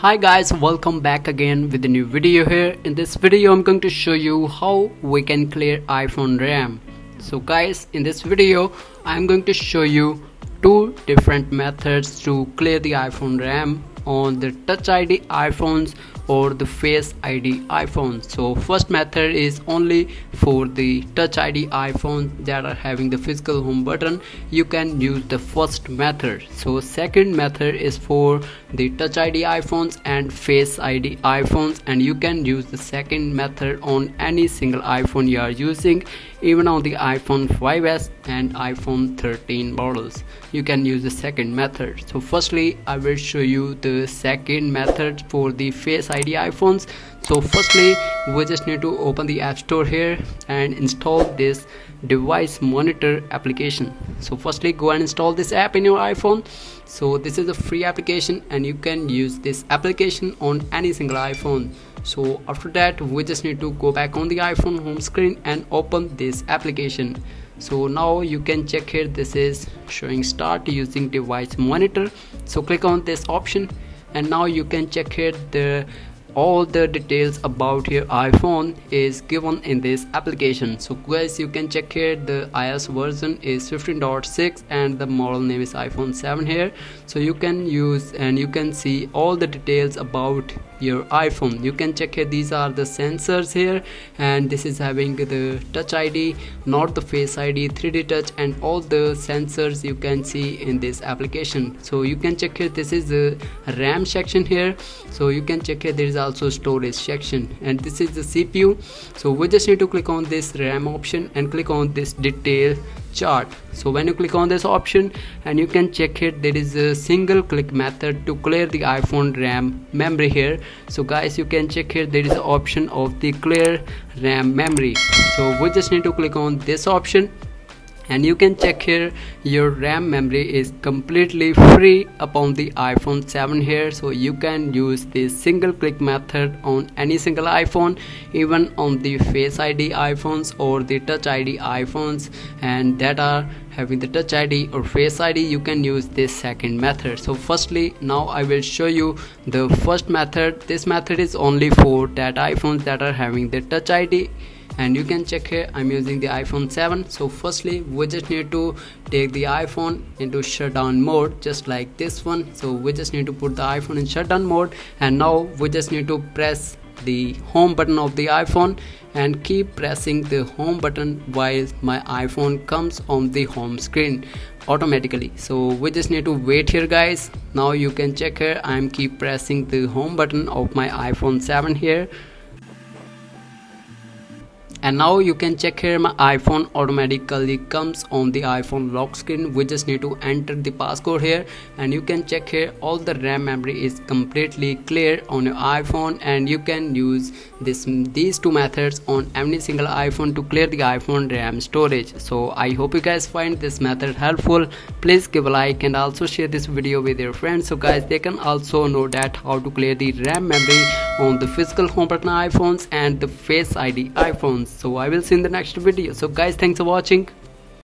Hi guys, welcome back again with a new video here. In this video, I'm going to show you how we can clear iPhone RAM. So guys, in this video, I'm going to show you two different methods to clear the iPhone RAM on the Touch ID iPhones or the face id iphone. So first method is only for the touch id iphone that are having the physical home button. You can use the first method. So second method is for the touch id iphones and face id iphones and you can use the second method on any single iphone you are using even on the iphone 5s and iphone 13 models. You can use the second method. So firstly i will show you the second method for the face id iphones. So firstly we just need to open the app store here and install this device monitor application. So firstly go and install this app in your iphone. So this is a free application and you can use this application on any single iphone. So after that we just need to go back on the iphone home screen and open this application. So now you can check here. This is showing start using device monitor. So click on this option and now you can check here the all the details about your iphone is given in this application. So guys you can check here. The ios version is 15.6 and the model name is iphone 7 here. So you can use and you can see all the details about your iphone. You can check here. These are the sensors here and this is having the touch id not the face id 3d touch and all the sensors you can see in this application. So you can check here. This is the ram section here. So you can check here. There is also storage section. And this is the cpu so we just need to click on this ram option and click on this detail chart. So when you click on this option and you can check it there is a single click method to clear the iphone ram memory here. So guys you can check here there is an option of the clear ram memory. So we just need to click on this option and you can check here your RAM memory is completely free upon the iPhone 7 here. So you can use this single click method on any single iPhone even on the Face ID iPhones or the Touch ID iPhones. And that are having the touch id or face id you can use this second method. So firstly now i will show you the first method. This method is only for that iphones that are having the touch id and you can check here i'm using the iphone 7 so firstly we just need to take the iphone into shutdown mode just like this one. So we just need to put the iphone in shutdown mode. And now we just need to press the home button of the iphone and keep pressing the home button while my iphone comes on the home screen automatically. So we just need to wait here guys. Now you can check here i'm keep pressing the home button of my iphone 7 here and now you can check here my iphone automatically comes on the iphone lock screen. We just need to enter the passcode here. And you can check here all the ram memory is completely clear on your iphone. And you can use this these two methods on any single iphone to clear the iphone ram storage. So i hope you guys find this method helpful. Please give a like and also share this video with your friends so guys they can also know that how to clear the ram memory on the physical home button iphones and the face id iphones so i will see in the next video. So guys thanks for watching